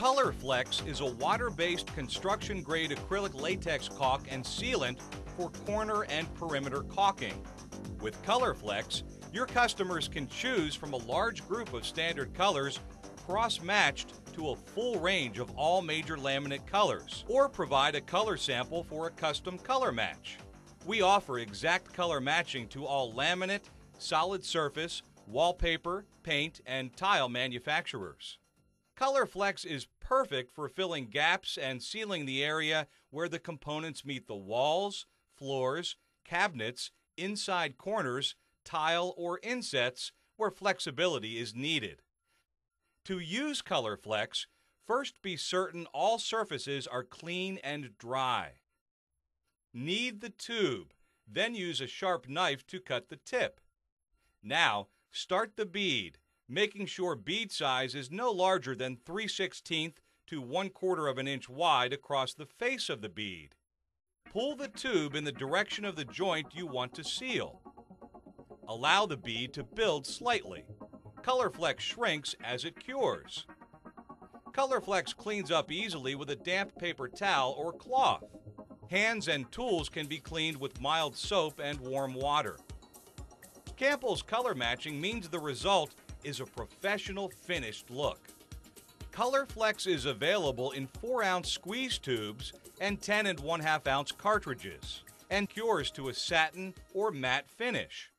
ColorFlex is a water-based construction-grade acrylic latex caulk and sealant for corner and perimeter caulking. With ColorFlex, your customers can choose from a large group of standard colors cross-matched to a full range of all major laminate colors, or provide a color sample for a custom color match. We offer exact color matching to all laminate, solid surface, wallpaper, paint, and tile manufacturers. ColorFlex is perfect for filling gaps and sealing the area where the components meet the walls, floors, cabinets, inside corners, tile, or insets where flexibility is needed. To use ColorFlex, first be certain all surfaces are clean and dry. Knead the tube, then use a sharp knife to cut the tip. Now, start the bead, making sure bead size is no larger than 3 16th to 1 quarter of an inch wide across the face of the bead. Pull the tube in the direction of the joint you want to seal. Allow the bead to build slightly. ColorFlex shrinks as it cures. ColorFlex cleans up easily with a damp paper towel or cloth. Hands and tools can be cleaned with mild soap and warm water. Kampel's color matching means the result is a professional finished look. ColorFlex is available in 4 ounce squeeze tubes and 10 and 1 2 ounce cartridges and cures to a satin or matte finish.